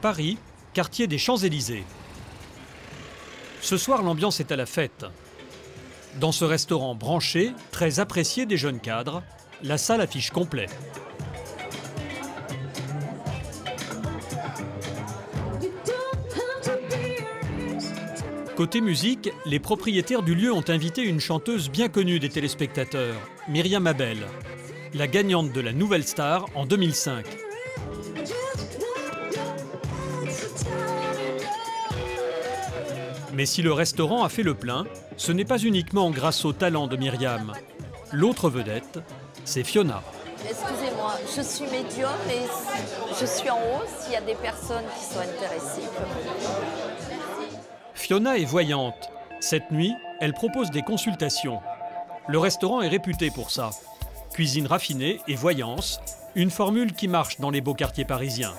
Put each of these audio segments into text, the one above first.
Paris, quartier des Champs-Élysées. Ce soir, l'ambiance est à la fête. Dans ce restaurant branché, très apprécié des jeunes cadres, la salle affiche complet. Côté musique, les propriétaires du lieu ont invité une chanteuse bien connue des téléspectateurs, Myriam Abel, la gagnante de la Nouvelle Star en 2005. Mais si le restaurant a fait le plein, ce n'est pas uniquement grâce au talent de Myriam. L'autre vedette, c'est Fiona. Excusez-moi, je suis médium et je suis en haut s'il y a des personnes qui sont intéressées. Fiona est voyante. Cette nuit, elle propose des consultations. Le restaurant est réputé pour ça. Cuisine raffinée et voyance, une formule qui marche dans les beaux quartiers parisiens.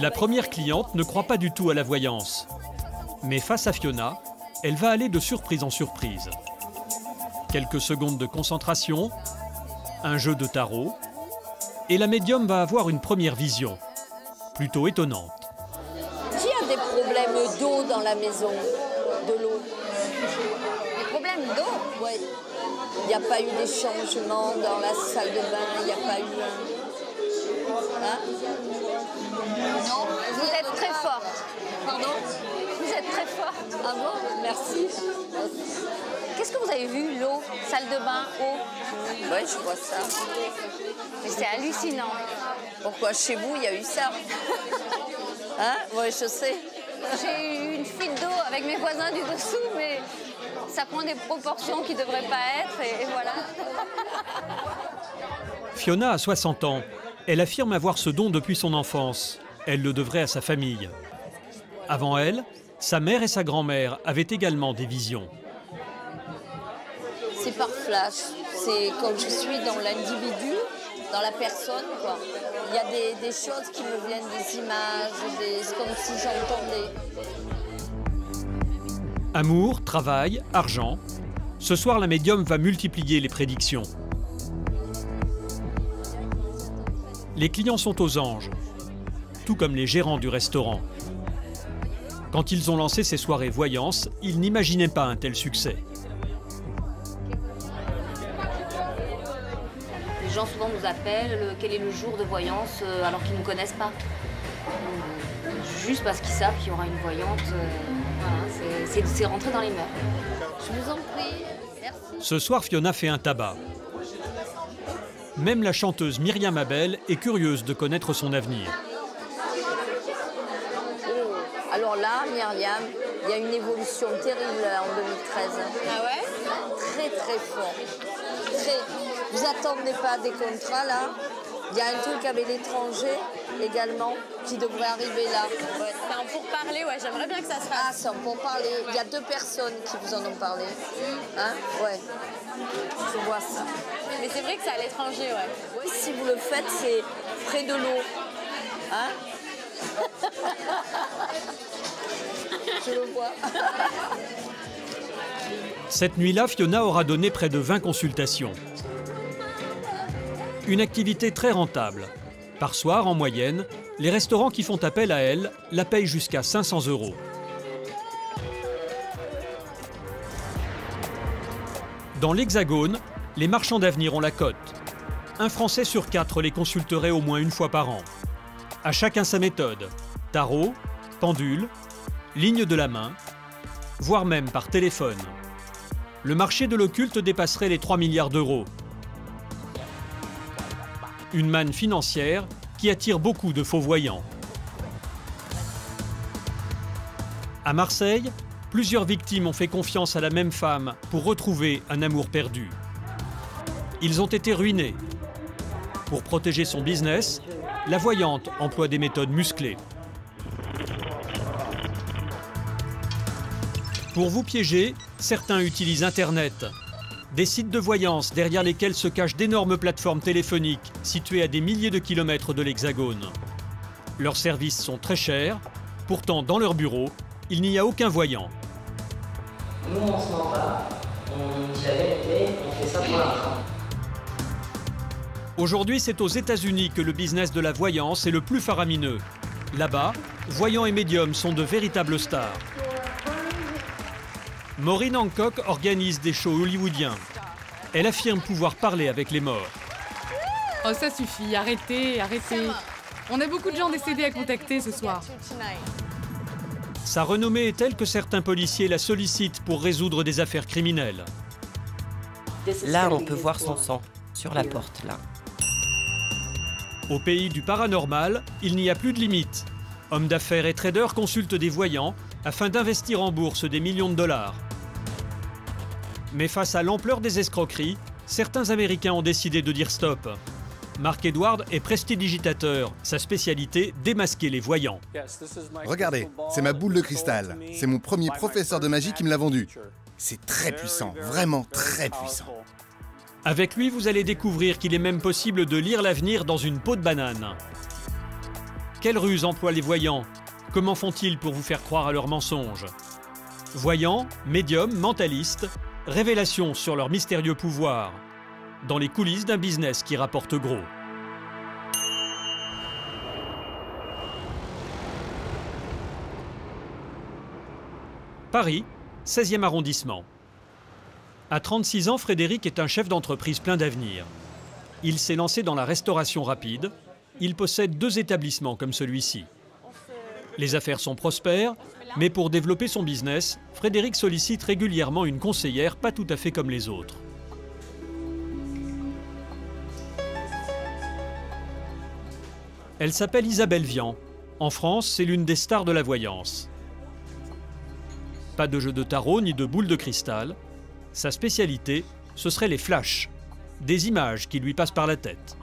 La première cliente ne croit pas du tout à la voyance. Mais face à Fiona, elle va aller de surprise en surprise. Quelques secondes de concentration, un jeu de tarot, et la médium va avoir une première vision, plutôt étonnante. Qui a des problèmes d'eau dans la maison De l'eau? Des problèmes d'eau? Oui. Il n'y a pas eu des changements dans la salle de bain, il n'y a pas eu un... Hein Non, vous êtes très forte. Pardon Vous êtes très forte. Ah bon Merci. Qu'est-ce que vous avez vu L'eau, salle de bain, eau Oui, je vois ça. Mais c'est hallucinant. Pourquoi chez vous, il y a eu ça Hein Oui, je sais. J'ai eu une fuite d'eau avec mes voisins du dessous, mais ça prend des proportions qui ne devraient pas être, et, et voilà. Fiona a 60 ans. Elle affirme avoir ce don depuis son enfance. Elle le devrait à sa famille. Avant elle, sa mère et sa grand-mère avaient également des visions. C'est par flash. C'est quand je suis dans l'individu, dans la personne, quoi. Il y a des, des choses qui me viennent, des images, des, c'est comme si j'entendais. Amour, travail, argent. Ce soir, la médium va multiplier les prédictions. Les clients sont aux anges, tout comme les gérants du restaurant. Quand ils ont lancé ces soirées voyance, ils n'imaginaient pas un tel succès. Les gens souvent nous appellent quel est le jour de voyance euh, alors qu'ils ne nous connaissent pas. Euh, Juste parce qu'ils savent qu'il y aura une voyante. euh, voilà, c'est rentré dans les mœurs. Je vous en prie. Merci. Ce soir, Fiona fait un tabac. Même la chanteuse Myriam Abel est curieuse de connaître son avenir. Oh. Alors là, Myriam, il y a une évolution terrible en 2013. Ah ouais? Très très fort. Très. Vous attendez pas des contrats là? Il y a un truc avec l'étranger? Également qui devrait arriver là. Ouais, pour parler, ouais, j'aimerais bien que ça se fasse. Ah, c'est pour parler. Il y a deux personnes qui vous en ont parlé. Hein? Ouais. Je vois ça. Mais c'est vrai que c'est à l'étranger, ouais. Oui, si vous le faites, c'est près de l'eau. Hein? Je le vois. Cette nuit-là, Fiona aura donné près de 20 consultations. Une activité très rentable. Par soir, en moyenne, les restaurants qui font appel à elle la payent jusqu'à 500 euros. Dans l'Hexagone, les marchands d'avenir ont la cote. Un Français sur quatre les consulterait au moins une fois par an. À chacun sa méthode. Tarot, pendule, ligne de la main, voire même par téléphone. Le marché de l'occulte dépasserait les 3 milliards d'euros. Une manne financière qui attire beaucoup de faux voyants. À Marseille, plusieurs victimes ont fait confiance à la même femme pour retrouver un amour perdu. Ils ont été ruinés. Pour protéger son business, la voyante emploie des méthodes musclées. Pour vous piéger, certains utilisent Internet. Des sites de voyance derrière lesquels se cachent d'énormes plateformes téléphoniques situées à des milliers de kilomètres de l'Hexagone. Leurs services sont très chers, pourtant dans leur bureau, il n'y a aucun voyant. Nous, on se ment pas. On dit on fait ça pour l'argent. Aujourd'hui, c'est aux États-Unis que le business de la voyance est le plus faramineux. Là-bas, voyants et médiums sont de véritables stars. Maureen Hancock organise des shows hollywoodiens. Elle affirme pouvoir parler avec les morts. Oh, ça suffit, arrêtez, arrêtez. On a beaucoup de gens décédés à contacter ce soir. Sa renommée est telle que certains policiers la sollicitent pour résoudre des affaires criminelles. Là, on peut voir son sang, sur la porte, là. Au pays du paranormal, il n'y a plus de limite. Hommes d'affaires et traders consultent des voyants afin d'investir en bourse des millions de dollars. Mais face à l'ampleur des escroqueries, certains Américains ont décidé de dire stop. Mark Edward est prestidigitateur. Sa spécialité, démasquer les voyants. Regardez, c'est ma boule de cristal. C'est mon premier professeur de magie qui me l'a vendu. C'est très puissant, vraiment très puissant. Avec lui, vous allez découvrir qu'il est même possible de lire l'avenir dans une peau de banane. Quelle ruse emploient les voyants? Comment font-ils pour vous faire croire à leurs mensonges? Voyants, médiums, mentalistes, révélations sur leur mystérieux pouvoir. Dans les coulisses d'un business qui rapporte gros. Paris, 16e arrondissement. À 36 ans, Frédéric est un chef d'entreprise plein d'avenir. Il s'est lancé dans la restauration rapide. Il possède deux établissements comme celui-ci. Les affaires sont prospères, mais pour développer son business, Frédéric sollicite régulièrement une conseillère pas tout à fait comme les autres. Elle s'appelle Isabelle Vian. En France, c'est l'une des stars de la voyance. Pas de jeu de tarot ni de boules de cristal. Sa spécialité, ce serait les flashs, des images qui lui passent par la tête.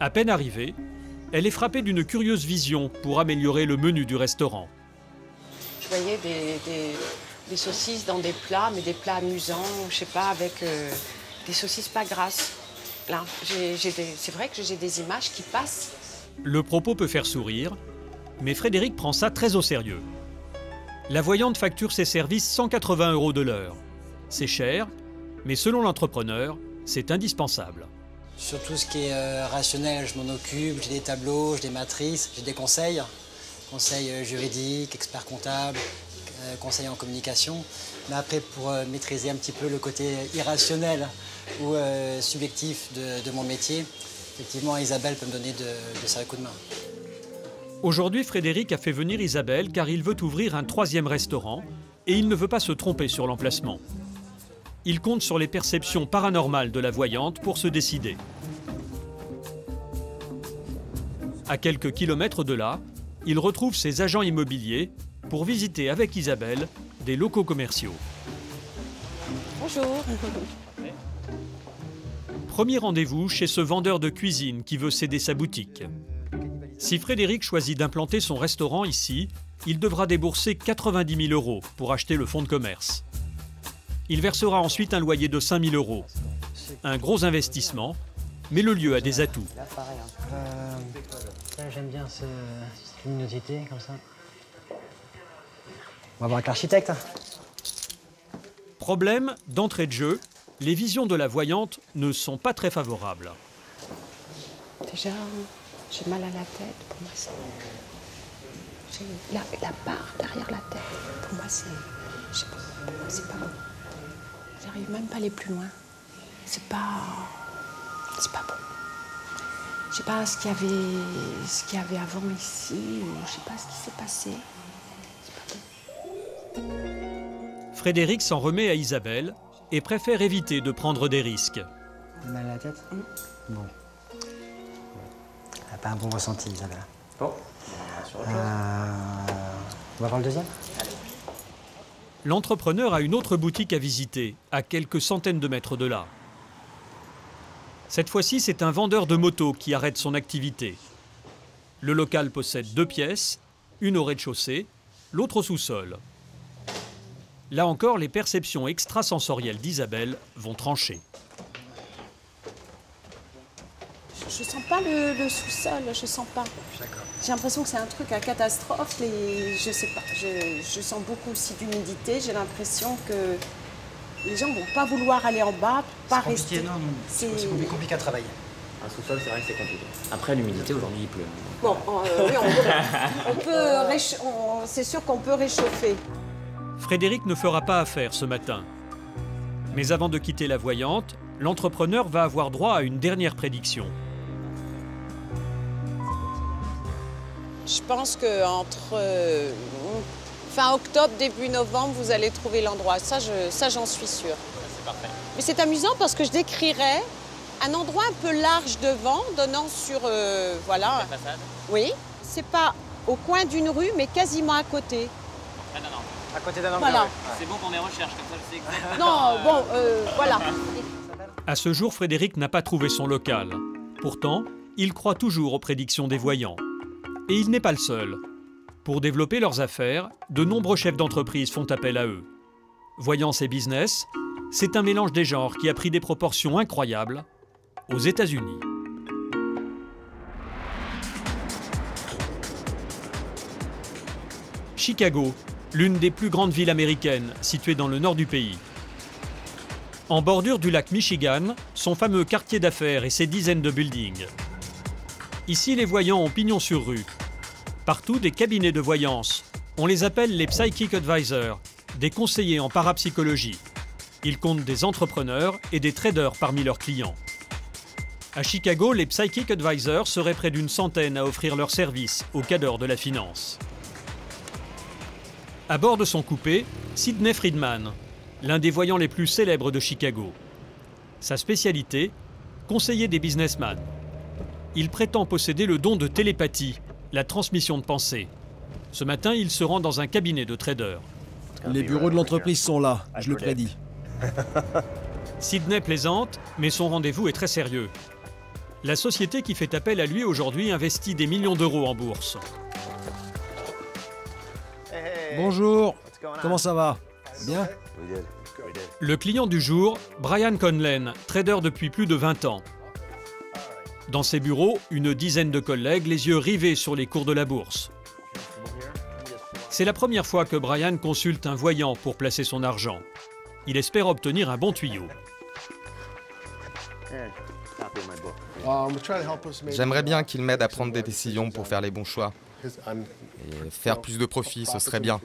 À peine arrivée, elle est frappée d'une curieuse vision pour améliorer le menu du restaurant. Je voyais des, des- des saucisses dans des plats, mais des plats amusants, je sais pas, avec euh, des saucisses pas grasses. Là, j'ai- j'ai des- c'est vrai que j'ai des images qui passent. Le propos peut faire sourire, mais Frédéric prend ça très au sérieux. La voyante facture ses services 180 euros de l'heure. C'est cher, mais selon l'entrepreneur, c'est indispensable. Sur tout ce qui est euh, rationnel, je m'en occupe, j'ai des tableaux, j'ai des matrices, j'ai des conseils, conseils euh, juridiques, experts comptables, euh, conseils en communication. Mais après, pour euh, maîtriser un petit peu le côté irrationnel ou subjectif de, de mon métier, effectivement, Isabelle peut me donner de, de sérieux coups de main. Aujourd'hui, Frédéric a fait venir Isabelle car il veut ouvrir un troisième restaurant et il ne veut pas se tromper sur l'emplacement. Il compte sur les perceptions paranormales de la voyante pour se décider. À quelques kilomètres de là, il retrouve ses agents immobiliers pour visiter avec Isabelle des locaux commerciaux. Bonjour. Premier rendez-vous chez ce vendeur de cuisine qui veut céder sa boutique. Si Frédéric choisit d'implanter son restaurant ici, il devra débourser 90 000 euros pour acheter le fonds de commerce. Il versera ensuite un loyer de 5 000 euros. Un gros investissement, mais le lieu a des atouts. J'aime bien cette luminosité comme ça. On va voir avec l'architecte. Problème, d'entrée de jeu, les visions de la voyante ne sont pas très favorables. Déjà, j'ai mal à la tête. Pour moi, c'est. J'ai la, la barre derrière la tête. Pour moi, c'est. je sais pas, C'est pas bon. J'arrive même pas à aller plus loin. C'est pas. C'est pas bon. Je sais pas ce qu'il y avait, ce qu'il y avait avant ici, ou je sais pas ce qui s'est passé. Frédéric s'en remet à Isabelle et préfère éviter de prendre des risques. Mal à la tête Bon. Elle n'a pas un bon ressenti, Isabelle. Bon. Euh, on va voir le deuxième? L'entrepreneur a une autre boutique à visiter, à quelques centaines de mètres de là. Cette fois-ci, c'est un vendeur de motos qui arrête son activité. Le local possède deux pièces, une au rez-de-chaussée, l'autre au sous-sol. Là encore, les perceptions extrasensorielles d'Isabelle vont trancher. Je sens pas le, le sous-sol, je sens pas. J'ai l'impression que c'est un truc à catastrophe et je sais pas. Je, je sens beaucoup aussi d'humidité. J'ai l'impression que les gens vont pas vouloir aller en bas, pas rester. non, non. C'est compliqué à travailler. Un sous-sol, c'est vrai que c'est compliqué. Après, l'humidité, aujourd'hui, il pleut. Bon, euh, oui, on peut, c'est sûr qu'on peut réchauffer. Frédéric ne fera pas affaire ce matin. Mais avant de quitter la voyante, l'entrepreneur va avoir droit à une dernière prédiction. Je pense que entre euh, fin octobre, début novembre, vous allez trouver l'endroit. Ça, je, ça, j'en suis sûre. C'est parfait. Mais c'est amusant parce que je décrirais un endroit un peu large devant, donnant sur, euh, voilà. La façade Oui, c'est pas au coin d'une rue, mais quasiment à côté. Ah non, non. À côté d'un Voilà. C'est bon pour mes recherches, comme ça je sais exactement. Non, bon, euh, voilà. À ce jour, Frédéric n'a pas trouvé son local. Pourtant, il croit toujours aux prédictions des voyants. Et il n'est pas le seul. Pour développer leurs affaires, de nombreux chefs d'entreprise font appel à eux. Voyance et business, c'est un mélange des genres qui a pris des proportions incroyables aux États-Unis. Chicago, l'une des plus grandes villes américaines située dans le nord du pays. En bordure du lac Michigan, son fameux quartier d'affaires et ses dizaines de buildings. Ici, les voyants ont pignon sur rue. Partout, des cabinets de voyance. On les appelle les Psychic Advisors, des conseillers en parapsychologie. Ils comptent des entrepreneurs et des traders parmi leurs clients. À Chicago, les Psychic Advisors seraient près d'une centaine à offrir leurs services aux cadres de la finance. À bord de son coupé, Sidney Friedman, l'un des voyants les plus célèbres de Chicago. Sa spécialité Conseiller des businessmen. Il prétend posséder le don de télépathie, la transmission de pensée. Ce matin, il se rend dans un cabinet de traders. Les bureaux de l'entreprise sont là, je le prédis. Sidney plaisante, mais son rendez-vous est très sérieux. La société qui fait appel à lui aujourd'hui investit des millions d'euros en bourse. Bonjour, comment ça va? Bien? Le client du jour, Brian Conlen, trader depuis plus de 20 ans. Dans ses bureaux, une dizaine de collègues, les yeux rivés sur les cours de la bourse. C'est la première fois que Brian consulte un voyant pour placer son argent. Il espère obtenir un bon tuyau. J'aimerais bien qu'il m'aide à prendre des décisions pour faire les bons choix. Et faire plus de profit, ce serait bien.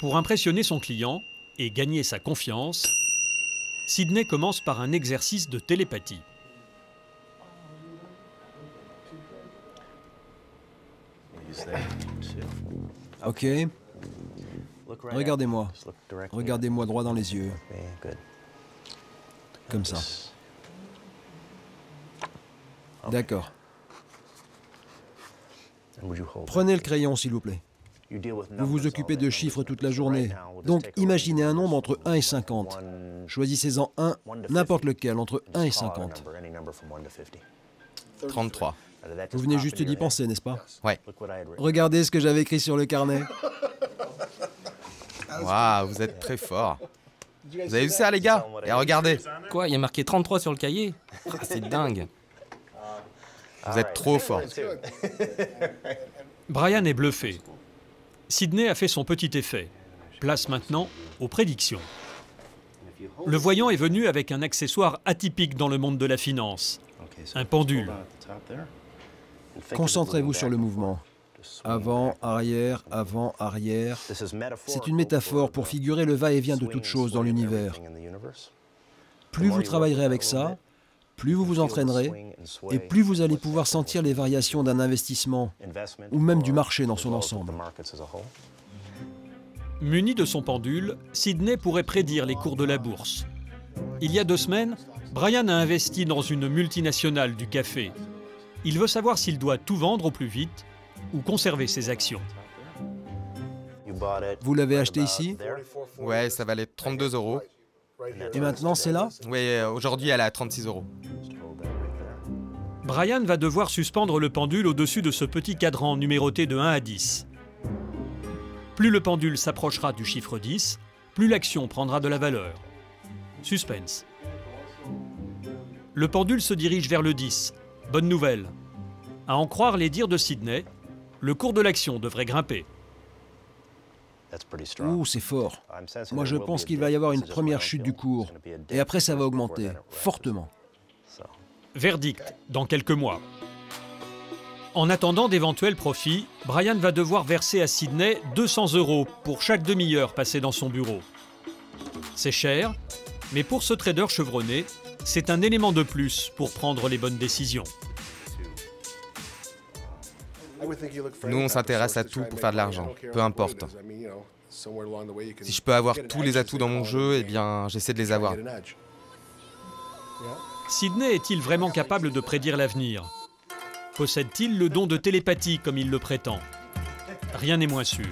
Pour impressionner son client et gagner sa confiance, Sidney commence par un exercice de télépathie. Ok. Regardez-moi. Regardez-moi droit dans les yeux. Comme ça. D'accord. Prenez le crayon, s'il vous plaît. Vous vous occupez de chiffres toute la journée. Donc imaginez un nombre entre 1 et 50. Choisissez-en un, n'importe lequel, entre 1 et 50. 33. Vous venez juste d'y penser, n'est-ce pas Ouais. Regardez ce que j'avais écrit sur le carnet. Waouh, vous êtes très fort. Vous avez vu ça, les gars Et regardez. Quoi, il y a marqué 33 sur le cahier Ah, C'est dingue. Vous êtes trop fort. Brian est bluffé. Sidney a fait son petit effet. Place maintenant aux prédictions. Le voyant est venu avec un accessoire atypique dans le monde de la finance. Un pendule. Concentrez-vous sur le mouvement. Avant, arrière, avant, arrière. C'est une métaphore pour figurer le va-et-vient de toute chose dans l'univers. Plus vous travaillerez avec ça, plus vous vous entraînerez, et plus vous allez pouvoir sentir les variations d'un investissement, ou même du marché dans son ensemble. Muni de son pendule, Sidney pourrait prédire les cours de la bourse. Il y a deux semaines, Brian a investi dans une multinationale du café. Il veut savoir s'il doit tout vendre au plus vite ou conserver ses actions. Vous l'avez acheté ici? Ouais, ça valait 32 euros. Et maintenant, c'est là Oui, euh, aujourd'hui, elle est à 36 euros. Brian va devoir suspendre le pendule au-dessus de ce petit cadran numéroté de 1 à 10. Plus le pendule s'approchera du chiffre 10, plus l'action prendra de la valeur. Suspense. Le pendule se dirige vers le 10. Bonne nouvelle. À en croire les dires de Sydney, le cours de l'action devrait grimper. Ouh, c'est fort. Moi, je pense qu'il va y avoir une première chute du cours. Et après, ça va augmenter, fortement. Verdict, dans quelques mois. En attendant d'éventuels profits, Brian va devoir verser à Sydney 200 euros pour chaque demi-heure passée dans son bureau. C'est cher, mais pour ce trader chevronné, c'est un élément de plus pour prendre les bonnes décisions. Nous, on s'intéresse à tout pour faire de l'argent, peu importe. Si je peux avoir tous les atouts dans mon jeu, eh bien, j'essaie de les avoir. Sidney est-il vraiment capable de prédire l'avenir? Possède-t-il le don de télépathie comme il le prétend? Rien n'est moins sûr.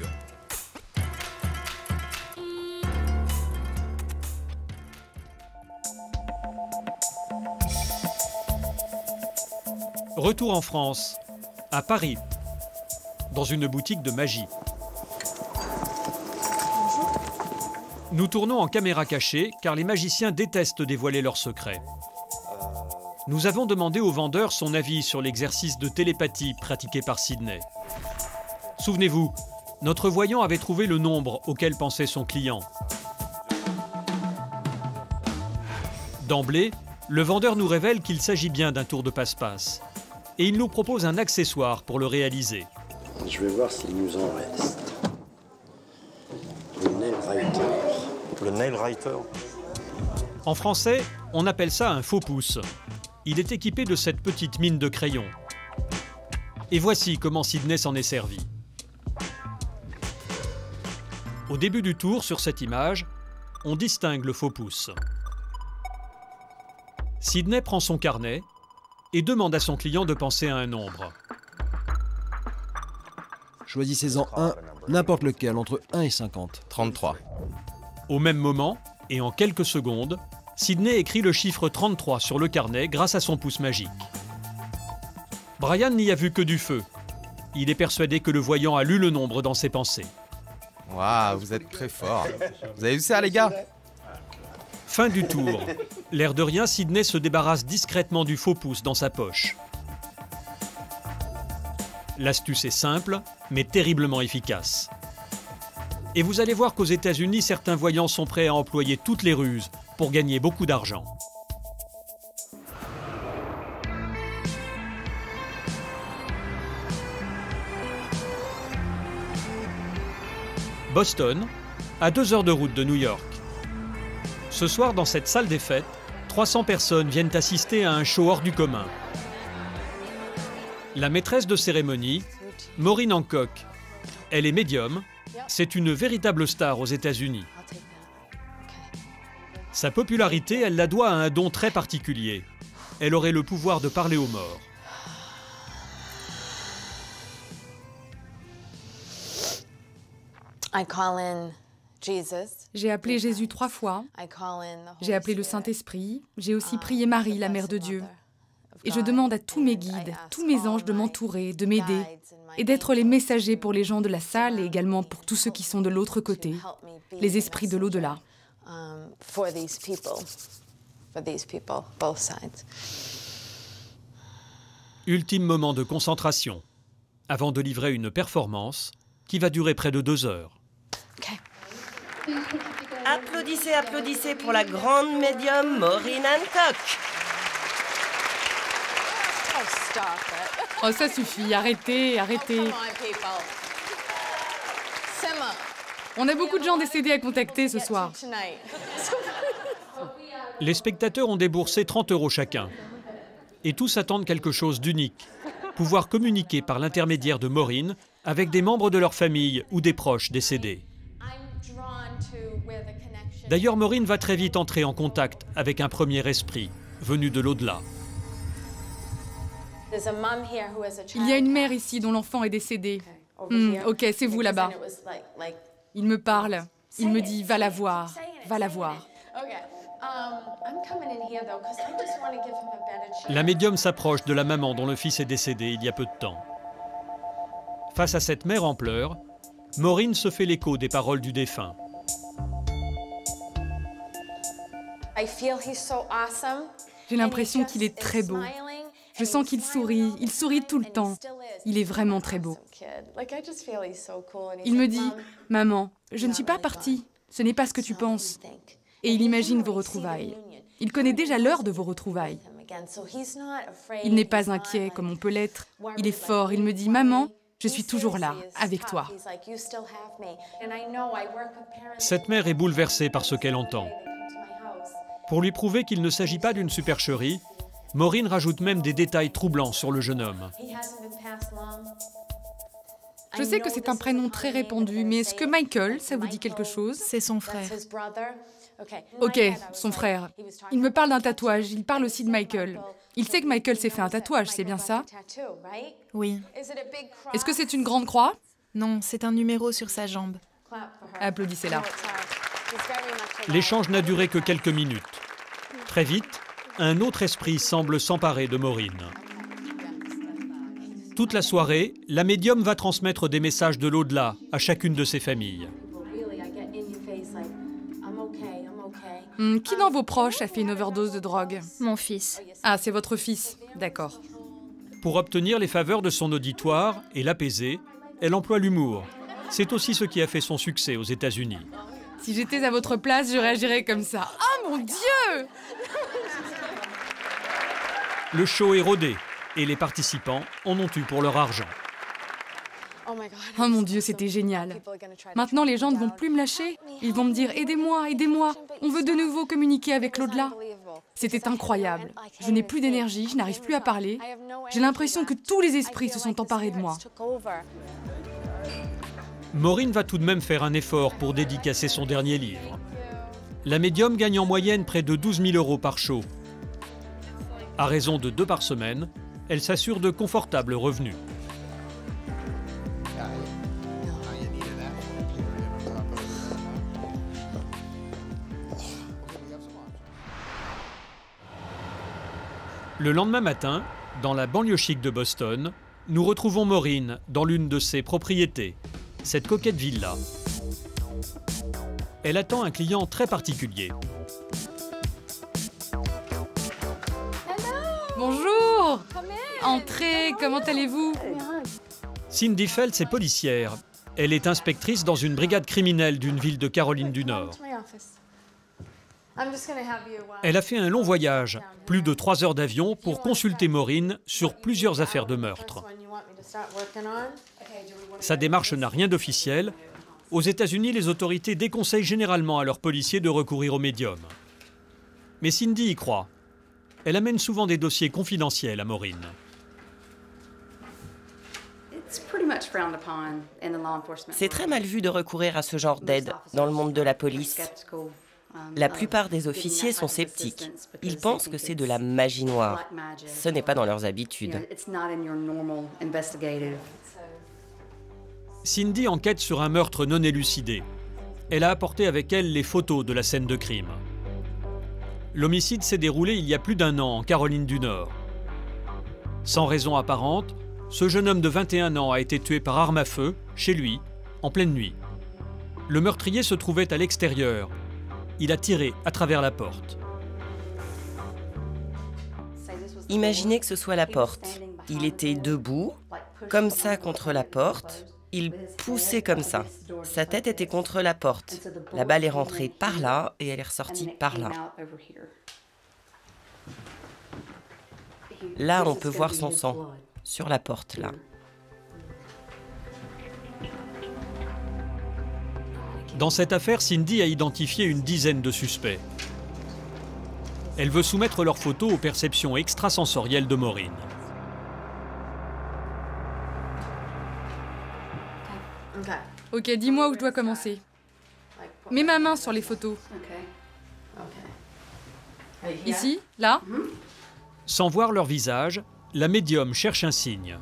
Retour en France, à Paris, dans une boutique de magie. Nous tournons en caméra cachée car les magiciens détestent dévoiler leurs secrets. Nous avons demandé au vendeur son avis sur l'exercice de télépathie pratiqué par Sidney. Souvenez-vous, notre voyant avait trouvé le nombre auquel pensait son client. D'emblée, le vendeur nous révèle qu'il s'agit bien d'un tour de passe-passe. Et il nous propose un accessoire pour le réaliser. Je vais voir s'il nous en reste. Le nail writer. Le nail writer En français, on appelle ça un faux pouce. Il est équipé de cette petite mine de crayon. Et voici comment Sidney s'en est servi. Au début du tour, sur cette image, on distingue le faux pouce. Sidney prend son carnet et demande à son client de penser à un nombre. Choisissez-en un, n'importe lequel, entre 1 et 50. 33. Au même moment, et en quelques secondes, Sidney écrit le chiffre 33 sur le carnet grâce à son pouce magique. Brian n'y a vu que du feu. Il est persuadé que le voyant a lu le nombre dans ses pensées. Waouh, vous êtes très fort. Vous avez vu ça, les gars? Fin du tour. L'air de rien, Sidney se débarrasse discrètement du faux pouce dans sa poche. L'astuce est simple, mais terriblement efficace. Et vous allez voir qu'aux États-Unis, certains voyants sont prêts à employer toutes les ruses pour gagner beaucoup d'argent. Boston, à deux heures de route de New York. Ce soir, dans cette salle des fêtes, 300 personnes viennent assister à un show hors du commun. La maîtresse de cérémonie, Maureen Hancock, elle est médium, c'est une véritable star aux États-Unis. Sa popularité, elle la doit à un don très particulier. Elle aurait le pouvoir de parler aux morts. J'ai appelé Jésus trois fois. J'ai appelé le Saint-Esprit. J'ai aussi prié Marie, la Mère de Dieu. Et je demande à tous mes guides, tous mes anges de m'entourer, de m'aider et d'être les messagers pour les gens de la salle et également pour tous ceux qui sont de l'autre côté, les esprits de l'au-delà. Ultime moment de concentration, avant de livrer une performance qui va durer près de deux heures. Applaudissez, applaudissez pour la grande médium Maureen Hancock. Oh, ça suffit, arrêtez, arrêtez. On a beaucoup de gens décédés à contacter ce soir. Les spectateurs ont déboursé 30 euros chacun. Et tous attendent quelque chose d'unique. Pouvoir communiquer par l'intermédiaire de Maureen avec des membres de leur famille ou des proches décédés. D'ailleurs, Maureen va très vite entrer en contact avec un premier esprit, venu de l'au-delà. Il y a une mère ici dont l'enfant est décédé. Hmm, ok, c'est vous là-bas. Il me parle. Il me dit va la voir, va la voir. La médium s'approche de la maman dont le fils est décédé il y a peu de temps. Face à cette mère en pleurs, Maureen se fait l'écho des paroles du défunt. J'ai l'impression qu'il est très beau. Je sens qu'il sourit, il sourit tout le temps. Il est vraiment très beau. Il me dit, Maman, je ne suis pas partie, ce n'est pas ce que tu penses. Et il imagine vos retrouvailles. Il connaît déjà l'heure de vos retrouvailles. Il n'est pas inquiet comme on peut l'être. Il est fort, il me dit, Maman, je suis toujours là, avec toi. Cette mère est bouleversée par ce qu'elle entend. Pour lui prouver qu'il ne s'agit pas d'une supercherie, Maureen rajoute même des détails troublants sur le jeune homme. Je sais que c'est un prénom très répandu, mais est-ce que Michael, ça vous dit quelque chose? C'est son frère. Ok, son frère. Il me parle d'un tatouage, il parle aussi de Michael. Il sait que Michael s'est fait un tatouage, c'est bien ça? Oui. Est-ce que c'est une grande croix? Non, c'est un numéro sur sa jambe. Applaudissez-la. L'échange n'a duré que quelques minutes. Très vite, un autre esprit semble s'emparer de Maureen. Toute la soirée, la médium va transmettre des messages de l'au-delà à chacune de ses familles. Hmm, qui dans vos proches a fait une overdose de drogue Mon fils. Ah, c'est votre fils. D'accord. Pour obtenir les faveurs de son auditoire et l'apaiser, elle emploie l'humour. C'est aussi ce qui a fait son succès aux États-Unis. Si j'étais à votre place, je réagirais comme ça. Oh mon Dieu Le show est rodé et les participants en ont eu pour leur argent. Oh mon Dieu, c'était génial. Maintenant, les gens ne vont plus me lâcher. Ils vont me dire Aidez-moi, aidez-moi. On veut de nouveau communiquer avec l'au-delà. C'était incroyable. Je n'ai plus d'énergie, je n'arrive plus à parler. J'ai l'impression que tous les esprits se sont emparés de moi. Maureen va tout de même faire un effort pour dédicacer son dernier livre. La médium gagne en moyenne près de 12 000 euros par show. À raison de deux par semaine, elle s'assure de confortables revenus. Le lendemain matin, dans la banlieue chic de Boston, nous retrouvons Maureen dans l'une de ses propriétés, cette coquette villa. Elle attend un client très particulier. Bonjour Entrez, comment allez-vous Cindy Phelps est policière. Elle est inspectrice dans une brigade criminelle d'une ville de Caroline du Nord. Elle a fait un long voyage, plus de trois heures d'avion, pour consulter Maureen sur plusieurs affaires de meurtre. Sa démarche n'a rien d'officiel. Aux États-Unis, les autorités déconseillent généralement à leurs policiers de recourir aux médiums. Mais Cindy y croit. Elle amène souvent des dossiers confidentiels à Maureen. C'est très mal vu de recourir à ce genre d'aide dans le monde de la police. La plupart des officiers sont sceptiques. Ils pensent que c'est de la magie noire. Ce n'est pas dans leurs habitudes. Cindy enquête sur un meurtre non élucidé. Elle a apporté avec elle les photos de la scène de crime. L'homicide s'est déroulé il y a plus d'un an en Caroline du Nord. Sans raison apparente, ce jeune homme de 21 ans a été tué par arme à feu, chez lui, en pleine nuit. Le meurtrier se trouvait à l'extérieur. Il a tiré à travers la porte. Imaginez que ce soit la porte. Il était debout, comme ça contre la porte. Il poussait comme ça. Sa tête était contre la porte. La balle est rentrée par là et elle est ressortie par là. Là, on peut voir son sang sur la porte, là. Dans cette affaire, Cindy a identifié une dizaine de suspects. Elle veut soumettre leurs photos aux perceptions extrasensorielles de Maureen. Ok, dis-moi où je dois commencer. Mets ma main sur les photos. Ici Là Sans voir leur visage, la médium cherche un signe.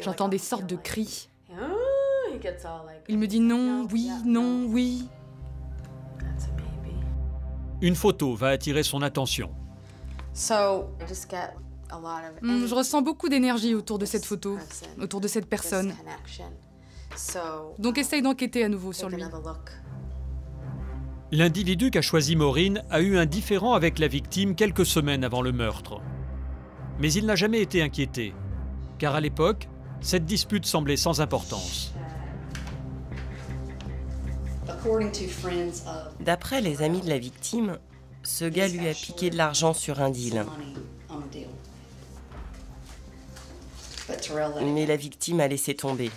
J'entends des sortes de cris. Il me dit non, oui, non, oui. Une photo va attirer son attention. Hmm, je ressens beaucoup d'énergie autour de cette photo, autour de cette personne. Donc essaye d'enquêter à nouveau sur lui. L'individu qu'a choisi Maureen a eu un différend avec la victime quelques semaines avant le meurtre. Mais il n'a jamais été inquiété, car à l'époque, cette dispute semblait sans importance. D'après les amis de la victime, ce gars lui a piqué de l'argent sur un deal. Mais la victime a laissé tomber.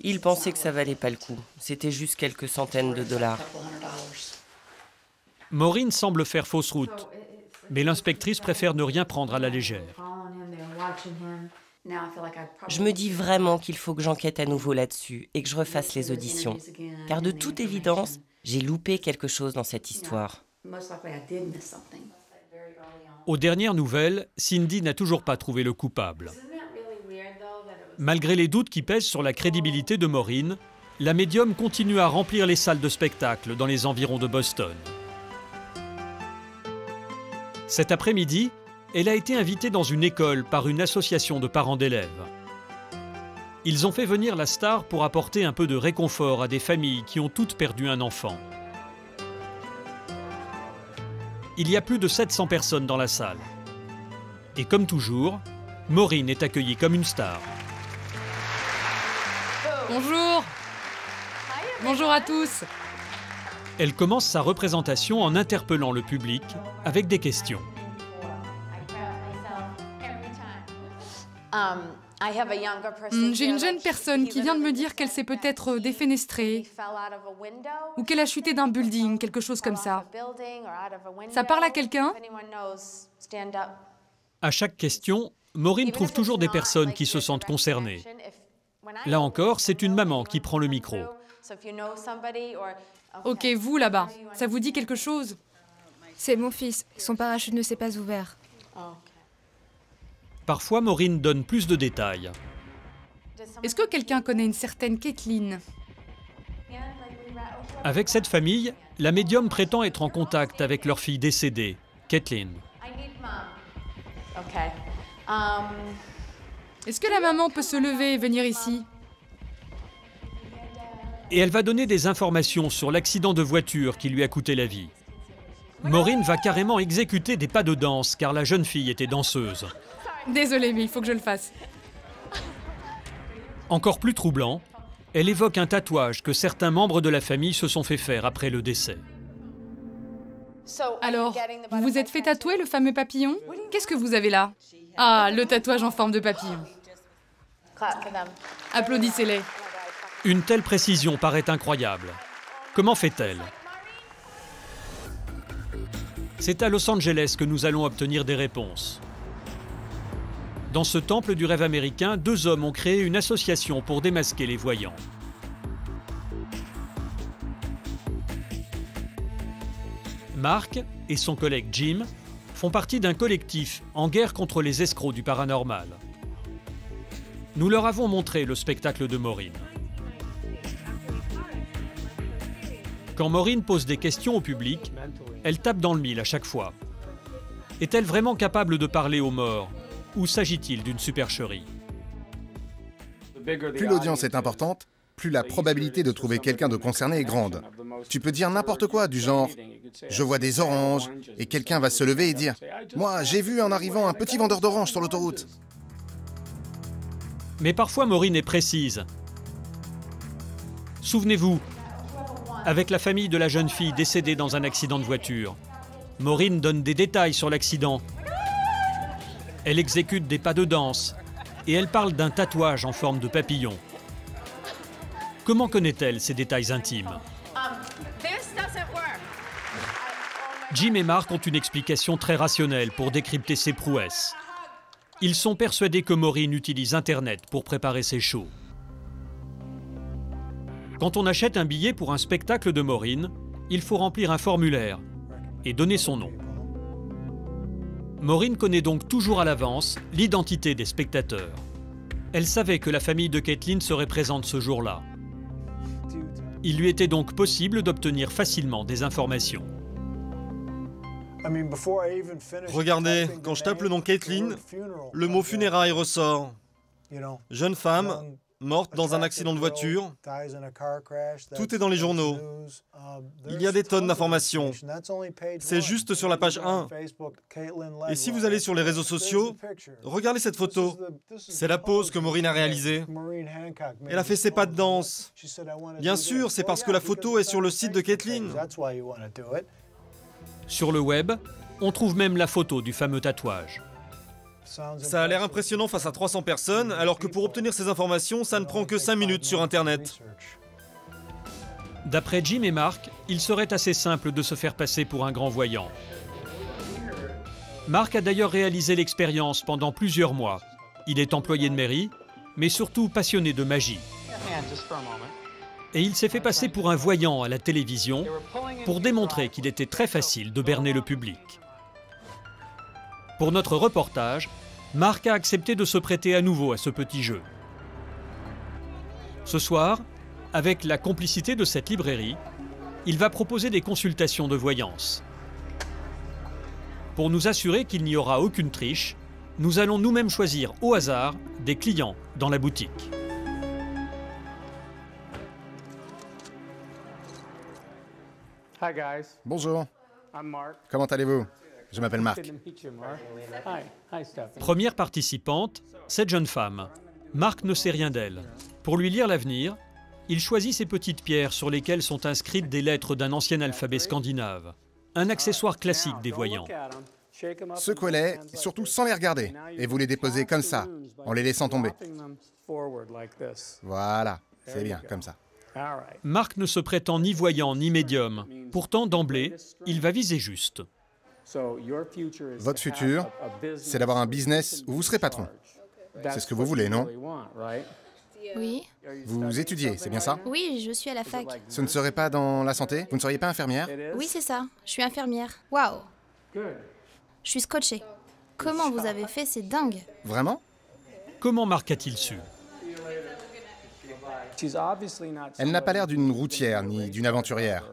Il pensait que ça valait pas le coup. C'était juste quelques centaines de dollars. Maureen semble faire fausse route, mais l'inspectrice préfère ne rien prendre à la légère. Je me dis vraiment qu'il faut que j'enquête à nouveau là-dessus et que je refasse les auditions. Car de toute évidence, j'ai loupé quelque chose dans cette histoire. Aux dernières nouvelles, Cindy n'a toujours pas trouvé le coupable. Malgré les doutes qui pèsent sur la crédibilité de Maureen, la médium continue à remplir les salles de spectacle dans les environs de Boston. Cet après-midi, elle a été invitée dans une école par une association de parents d'élèves. Ils ont fait venir la star pour apporter un peu de réconfort à des familles qui ont toutes perdu un enfant. Il y a plus de 700 personnes dans la salle. Et comme toujours, Maureen est accueillie comme une star. Bonjour Bonjour à tous Elle commence sa représentation en interpellant le public avec des questions. Hmm, j'ai une jeune personne qui vient de me dire qu'elle s'est peut-être défenestrée ou qu'elle a chuté d'un building, quelque chose comme ça. Ça parle à quelqu'un? À chaque question, Maureen trouve toujours des personnes qui se sentent concernées. Là encore, c'est une maman qui prend le micro. Ok, vous là-bas, ça vous dit quelque chose? C'est mon fils, son parachute ne s'est pas ouvert. Parfois, Maureen donne plus de détails. Est-ce que quelqu'un connaît une certaine Kathleen? Avec cette famille, la médium prétend être en contact avec leur fille décédée, Kathleen. Est-ce que la maman peut se lever et venir ici Et elle va donner des informations sur l'accident de voiture qui lui a coûté la vie. Maureen va carrément exécuter des pas de danse car la jeune fille était danseuse. Désolée, mais il faut que je le fasse. Encore plus troublant, elle évoque un tatouage que certains membres de la famille se sont fait faire après le décès. Alors, vous vous êtes fait tatouer le fameux papillon? Qu'est-ce que vous avez là? Ah, le tatouage en forme de papillon. Applaudissez-les. Une telle précision paraît incroyable. Comment fait-elle? C'est à Los Angeles que nous allons obtenir des réponses. Dans ce temple du rêve américain, deux hommes ont créé une association pour démasquer les voyants. Mark et son collègue Jim font partie d'un collectif en guerre contre les escrocs du paranormal. Nous leur avons montré le spectacle de Maureen. Quand Maureen pose des questions au public, elle tape dans le mille à chaque fois. Est-elle vraiment capable de parler aux morts? Ou s'agit-il d'une supercherie? Plus l'audience est importante, plus la probabilité de trouver quelqu'un de concerné est grande. Tu peux dire n'importe quoi du genre « je vois des oranges » et quelqu'un va se lever et dire « moi j'ai vu en arrivant un petit vendeur d'oranges sur l'autoroute ». Mais parfois Maureen est précise. Souvenez-vous, avec la famille de la jeune fille décédée dans un accident de voiture, Maureen donne des détails sur l'accident. Elle exécute des pas de danse et elle parle d'un tatouage en forme de papillon. Comment connaît-elle ces détails intimes? Jim et Mark ont une explication très rationnelle pour décrypter ses prouesses. Ils sont persuadés que Maureen utilise Internet pour préparer ses shows. Quand on achète un billet pour un spectacle de Maureen, il faut remplir un formulaire et donner son nom. Maureen connaît donc toujours à l'avance l'identité des spectateurs. Elle savait que la famille de Kathleen serait présente ce jour-là. Il lui était donc possible d'obtenir facilement des informations. Regardez, quand je tape le nom Kathleen, le mot funérailles ressort. Jeune femme, morte dans un accident de voiture. Tout est dans les journaux. Il y a des tonnes d'informations. C'est juste sur la page 1. Et si vous allez sur les réseaux sociaux, regardez cette photo. C'est la pose que Maureen a réalisée. Elle a fait ses pas de danse. Bien sûr, c'est parce que la photo est sur le site de Kathleen. Sur le web, on trouve même la photo du fameux tatouage. Ça a l'air impressionnant face à 300 personnes, alors que pour obtenir ces informations, ça ne prend que 5 minutes sur Internet. D'après Jim et Mark, il serait assez simple de se faire passer pour un grand voyant. Mark a d'ailleurs réalisé l'expérience pendant plusieurs mois. Il est employé de mairie, mais surtout passionné de magie. Et il s'est fait passer pour un voyant à la télévision pour démontrer qu'il était très facile de berner le public. Pour notre reportage, Marc a accepté de se prêter à nouveau à ce petit jeu. Ce soir, avec la complicité de cette librairie, il va proposer des consultations de voyance. Pour nous assurer qu'il n'y aura aucune triche, nous allons nous-mêmes choisir au hasard des clients dans la boutique. Bonjour. Comment allez-vous? Je m'appelle Marc. Première participante, cette jeune femme. Marc ne sait rien d'elle. Pour lui lire l'avenir, il choisit ces petites pierres sur lesquelles sont inscrites des lettres d'un ancien alphabet scandinave. Un accessoire classique des voyants. Secouez-les, surtout sans les regarder, et vous les déposez comme ça, en les laissant tomber. Voilà, c'est bien, comme ça. Marc ne se prétend ni voyant ni médium. Pourtant, d'emblée, il va viser juste. Votre futur, c'est d'avoir un business où vous serez patron. C'est ce que vous voulez, non? Oui. Vous étudiez, c'est bien ça? Oui, je suis à la fac. Ce ne serait pas dans la santé? Vous ne seriez pas infirmière? Oui, c'est ça. Je suis infirmière. Waouh Je suis scotchée. Comment vous avez fait? C'est dingue. Vraiment? Comment Marc a-t-il su? Elle n'a pas l'air d'une routière ni d'une aventurière.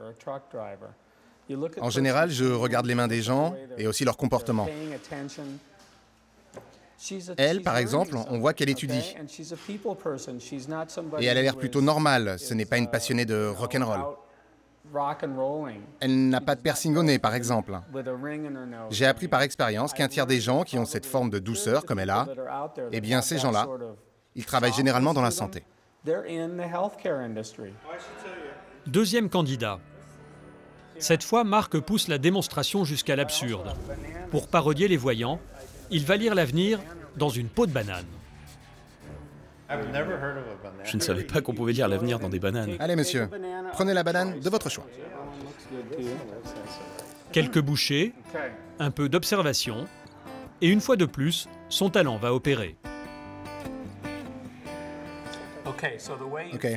En général, je regarde les mains des gens et aussi leur comportement. Elle, par exemple, on voit qu'elle étudie. Et elle a l'air plutôt normale, ce n'est pas une passionnée de rock'n'roll. Elle n'a pas de piercing au nez, par exemple. J'ai appris par expérience qu'un tiers des gens qui ont cette forme de douceur, comme elle a, eh bien, ces gens-là, ils travaillent généralement dans la santé. Deuxième candidat. Cette fois, Marc pousse la démonstration jusqu'à l'absurde. Pour parodier les voyants, il va lire l'avenir dans une peau de banane. Je ne savais pas qu'on pouvait lire l'avenir dans des bananes. Allez, monsieur, prenez la banane de votre choix. Quelques bouchées, un peu d'observation, et une fois de plus, son talent va opérer. Ok.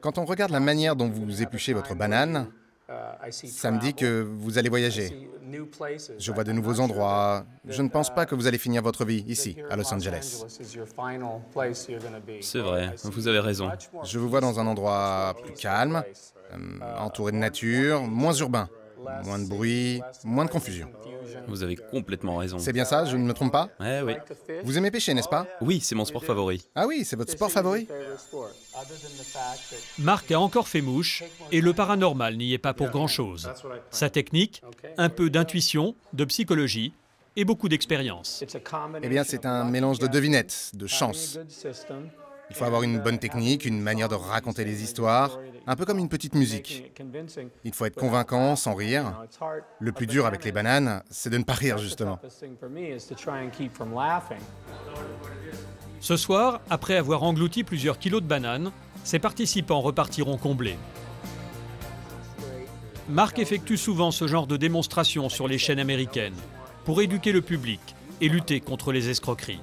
Quand on regarde la manière dont vous épluchez votre banane, ça me dit que vous allez voyager. Je vois de nouveaux endroits. Je ne pense pas que vous allez finir votre vie ici, à Los Angeles. C'est vrai, vous avez raison. Je vous vois dans un endroit plus calme, euh, entouré de nature, moins urbain, moins de bruit, moins de confusion. Vous avez complètement raison. C'est bien ça, je ne me trompe pas Eh oui. Vous aimez pêcher, n'est-ce pas Oui, c'est mon sport favori. Ah oui, c'est votre sport favori Marc a encore fait mouche et le paranormal n'y est pas pour grand-chose. Sa technique, un peu d'intuition, de psychologie et beaucoup d'expérience. Eh bien, c'est un mélange de devinettes, de chance. Il faut avoir une bonne technique, une manière de raconter les histoires, un peu comme une petite musique. Il faut être convaincant sans rire. Le plus dur avec les bananes, c'est de ne pas rire, justement. Ce soir, après avoir englouti plusieurs kilos de bananes, ses participants repartiront comblés. Marc effectue souvent ce genre de démonstrations sur les chaînes américaines pour éduquer le public et lutter contre les escroqueries.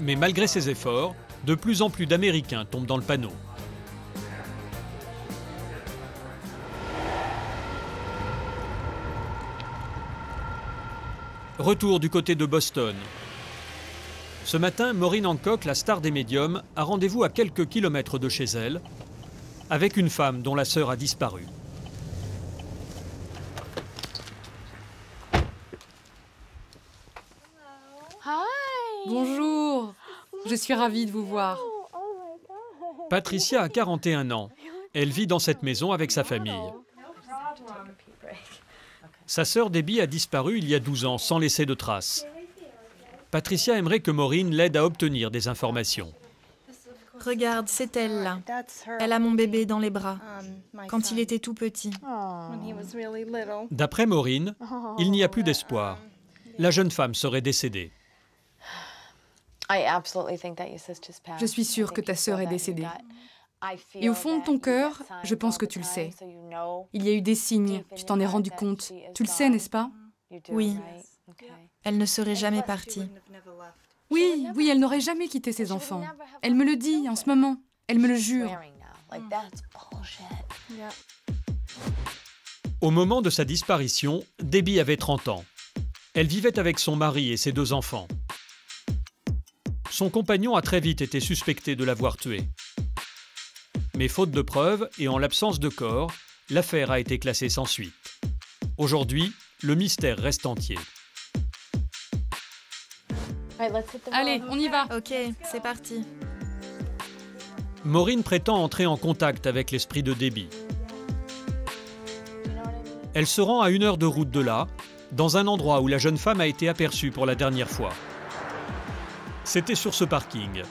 Mais malgré ses efforts, de plus en plus d'Américains tombent dans le panneau. Retour du côté de Boston. Ce matin, Maureen Hancock, la star des médiums, a rendez-vous à quelques kilomètres de chez elle avec une femme dont la sœur a disparu. Bonjour, je suis ravie de vous voir. Patricia a 41 ans. Elle vit dans cette maison avec sa famille. Sa sœur Debbie a disparu il y a 12 ans sans laisser de traces. Patricia aimerait que Maureen l'aide à obtenir des informations. Regarde, c'est elle là. Elle a mon bébé dans les bras, quand il était tout petit. D'après Maureen, il n'y a plus d'espoir. La jeune femme serait décédée. Je suis sûre que ta sœur est décédée. Et au fond de ton cœur, je pense que tu le sais. Il y a eu des signes, tu t'en es rendu compte. Tu le sais, n'est-ce pas? Oui. Elle ne serait jamais partie. Oui, oui, elle n'aurait jamais quitté ses enfants. Elle me le dit en ce moment. Elle me le jure. Au moment de sa disparition, Debbie avait 30 ans. Elle vivait avec son mari et ses deux enfants. Son compagnon a très vite été suspecté de l'avoir tuée. Mais faute de preuves et en l'absence de corps, l'affaire a été classée sans suite. Aujourd'hui, le mystère reste entier. Allez, on y va. Ok, c'est parti. Maureen prétend entrer en contact avec l'esprit de Debbie. Elle se rend à une heure de route de là, dans un endroit où la jeune femme a été aperçue pour la dernière fois. C'était sur ce parking.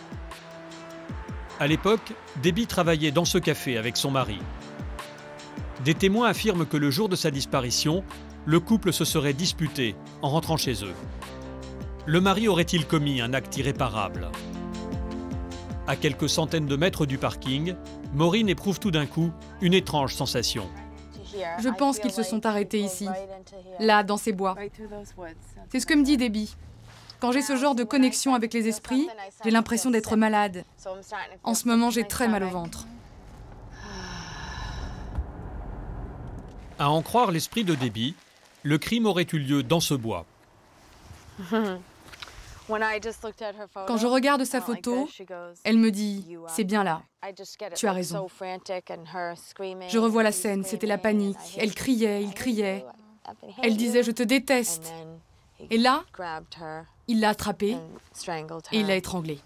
À l'époque, Debbie travaillait dans ce café avec son mari. Des témoins affirment que le jour de sa disparition, le couple se serait disputé en rentrant chez eux. Le mari aurait-il commis un acte irréparable? À quelques centaines de mètres du parking, Maureen éprouve tout d'un coup une étrange sensation. Je pense qu'ils se sont arrêtés ici, là, dans ces bois. C'est ce que me dit Debbie. Quand j'ai ce genre de connexion avec les esprits, j'ai l'impression d'être malade. En ce moment, j'ai très mal au ventre. À en croire l'esprit de Debbie, le crime aurait eu lieu dans ce bois. Quand je regarde sa photo, elle me dit, c'est bien là. Tu as raison. Je revois la scène, c'était la panique. Elle criait, il criait. Elle disait, je te déteste. Et là, il l'a attrapée et il l'a étranglée.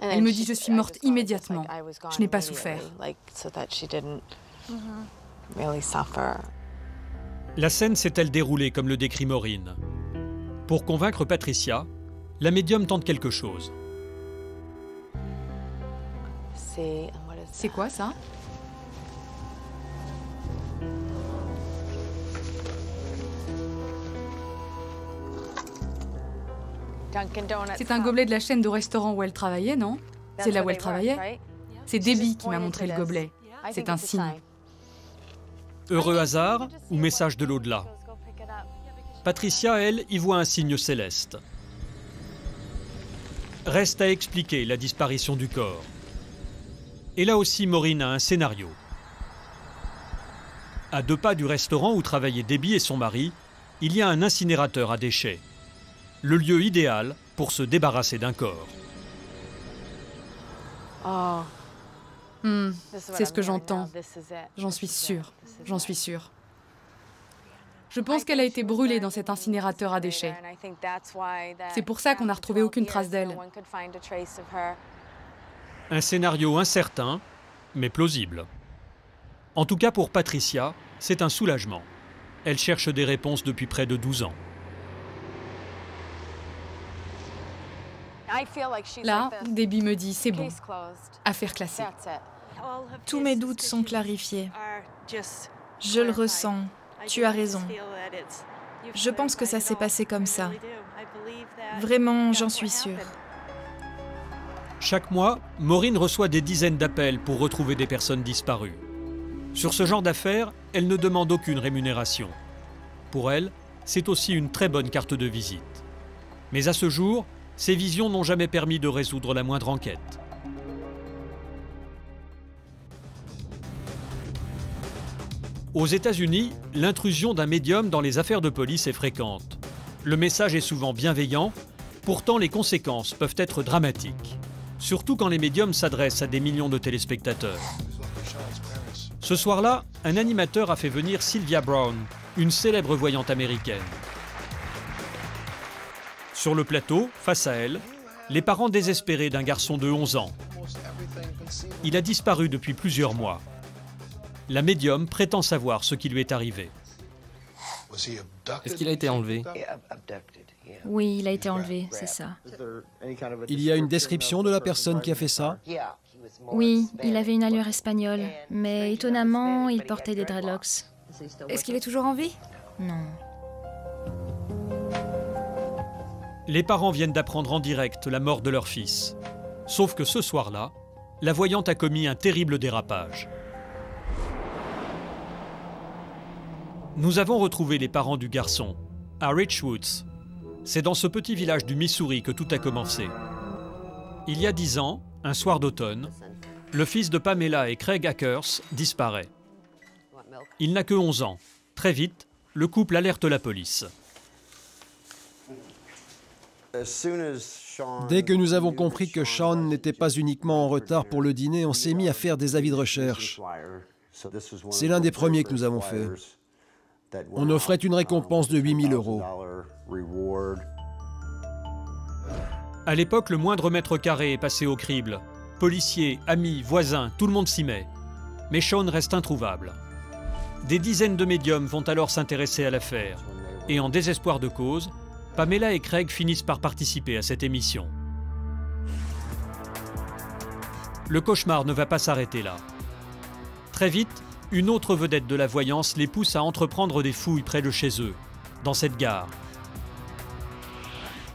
Elle me dit, je suis morte immédiatement. Je n'ai pas souffert. La scène s'est-elle déroulée comme le décrit Maureen? Pour convaincre Patricia, la médium tente quelque chose. C'est quoi ça? C'est un gobelet de la chaîne de restaurants où elle travaillait, non? C'est là où elle travaillait C'est Debbie qui m'a montré le gobelet. C'est un signe. Heureux hasard ou message de l'au-delà? Patricia, elle, y voit un signe céleste. Reste à expliquer la disparition du corps. Et là aussi, Maureen a un scénario. À deux pas du restaurant où travaillaient Debbie et son mari, il y a un incinérateur à déchets. Le lieu idéal pour se débarrasser d'un corps. Hmm, c'est ce que j'entends. J'en suis sûre. J'en suis sûre. Je pense qu'elle a été brûlée dans cet incinérateur à déchets. C'est pour ça qu'on n'a retrouvé aucune trace d'elle. Un scénario incertain, mais plausible. En tout cas pour Patricia, c'est un soulagement. Elle cherche des réponses depuis près de 12 ans. Là, Debbie me dit, c'est bon. Affaire classée. Tous mes doutes sont clarifiés. Je le ressens. Tu as raison. Je pense que ça s'est passé comme ça. Vraiment, j'en suis sûre. Chaque mois, Maureen reçoit des dizaines d'appels pour retrouver des personnes disparues. Sur ce genre d'affaires, elle ne demande aucune rémunération. Pour elle, c'est aussi une très bonne carte de visite. Mais à ce jour, ces visions n'ont jamais permis de résoudre la moindre enquête. Aux États-Unis, l'intrusion d'un médium dans les affaires de police est fréquente. Le message est souvent bienveillant, pourtant les conséquences peuvent être dramatiques. Surtout quand les médiums s'adressent à des millions de téléspectateurs. Ce soir-là, un animateur a fait venir Sylvia Brown, une célèbre voyante américaine. Sur le plateau, face à elle, Les parents désespérés d'un garçon de 11 ans. Il a disparu depuis plusieurs mois. La médium prétend savoir ce qui lui est arrivé. Est-ce qu'il a été enlevé? Oui, il a été enlevé, c'est ça. Il y a une description de la personne qui a fait ça? Oui, il avait une allure espagnole, mais étonnamment, il portait des dreadlocks. Est-ce qu'il est toujours en vie? Non. Les parents viennent d'apprendre en direct la mort de leur fils. Sauf que ce soir-là, la voyante a commis un terrible dérapage. Nous avons retrouvé les parents du garçon, à Richwoods. C'est dans ce petit village du Missouri que tout a commencé. Il y a dix ans, un soir d'automne, le fils de Pamela et Craig Hackers disparaît. Il n'a que 11 ans. Très vite, le couple alerte la police. Dès que nous avons compris que Sean n'était pas uniquement en retard pour le dîner, on s'est mis à faire des avis de recherche. C'est l'un des premiers que nous avons fait. On offrait une récompense de 8000 euros. À l'époque, le moindre mètre carré est passé au crible. Policiers, amis, voisins, tout le monde s'y met. Mais Sean reste introuvable. Des dizaines de médiums vont alors s'intéresser à l'affaire. Et en désespoir de cause, Pamela et Craig finissent par participer à cette émission. Le cauchemar ne va pas s'arrêter là. Très vite, une autre vedette de la voyance les pousse à entreprendre des fouilles près de chez eux, dans cette gare.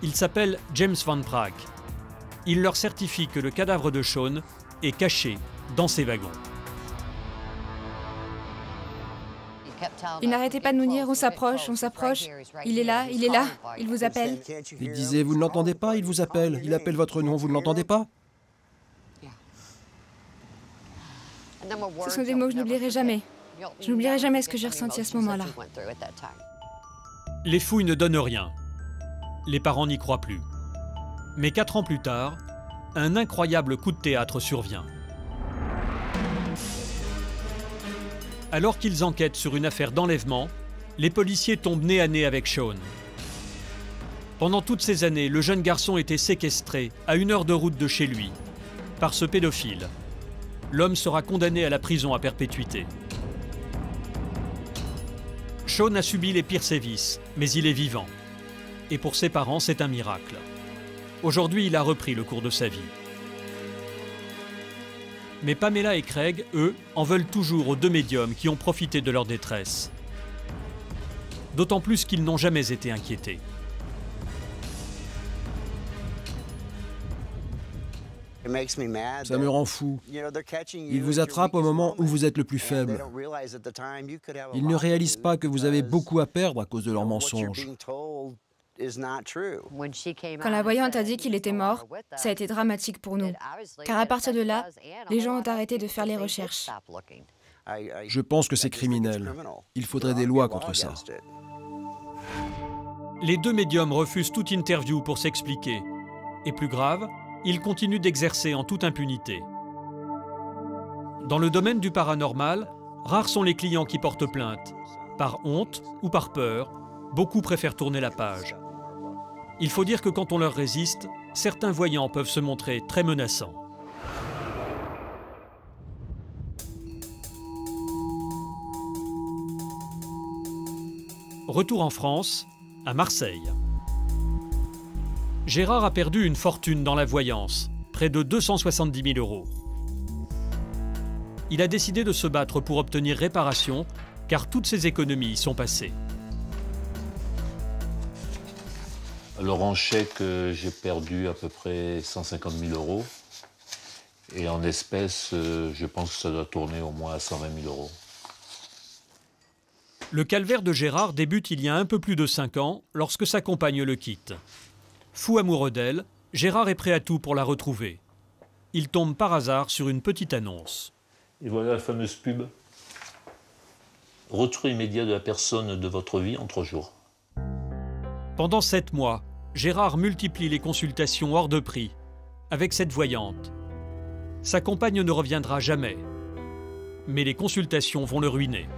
Il s'appelle James Van Praag. Il leur certifie que le cadavre de Sean est caché dans ces wagons. Il n'arrêtait pas de nous dire on s'approche, on s'approche. Il est là, il est là, il vous appelle. Il disait vous ne l'entendez pas, il vous appelle. Il appelle votre nom, vous ne l'entendez pas Ce sont des mots que je n'oublierai jamais. Je n'oublierai jamais ce que j'ai ressenti à ce moment-là. Les fouilles ne donnent rien. Les parents n'y croient plus. Mais quatre ans plus tard, un incroyable coup de théâtre survient. Alors qu'ils enquêtent sur une affaire d'enlèvement, les policiers tombent nez à nez avec Sean. Pendant toutes ces années, le jeune garçon était séquestré à une heure de route de chez lui par ce pédophile. L'homme sera condamné à la prison à perpétuité. Sean a subi les pires sévices, mais il est vivant. Et pour ses parents, c'est un miracle. Aujourd'hui, il a repris le cours de sa vie. Mais Pamela et Craig, eux, en veulent toujours aux deux médiums qui ont profité de leur détresse. D'autant plus qu'ils n'ont jamais été inquiétés. Ça me rend fou. Ils vous attrapent au moment où vous êtes le plus faible. Ils ne réalisent pas que vous avez beaucoup à perdre à cause de leurs mensonges. Quand la voyante a dit qu'il était mort, ça a été dramatique pour nous. Car à partir de là, les gens ont arrêté de faire les recherches. Je pense que c'est criminel. Il faudrait des lois contre ça. Les deux médiums refusent toute interview pour s'expliquer. Et plus grave, ils continuent d'exercer en toute impunité. Dans le domaine du paranormal, rares sont les clients qui portent plainte. Par honte ou par peur, beaucoup préfèrent tourner la page. Il faut dire que quand on leur résiste, certains voyants peuvent se montrer très menaçants. Retour en France, à Marseille. Gérard a perdu une fortune dans la voyance, près de 270 000 euros. Il a décidé de se battre pour obtenir réparation, car toutes ses économies y sont passées. Alors en chèque, euh, j'ai perdu à peu près 150 000 euros. Et en espèces, euh, je pense que ça doit tourner au moins à 120 000 euros. Le calvaire de Gérard débute il y a un peu plus de 5 ans, lorsque sa compagne le quitte. Fou amoureux d'elle, Gérard est prêt à tout pour la retrouver. Il tombe par hasard sur une petite annonce. Et voilà la fameuse pub. Retour immédiat de la personne de votre vie en trois jours. Pendant sept mois, Gérard multiplie les consultations hors de prix, avec cette voyante. Sa compagne ne reviendra jamais, mais les consultations vont le ruiner.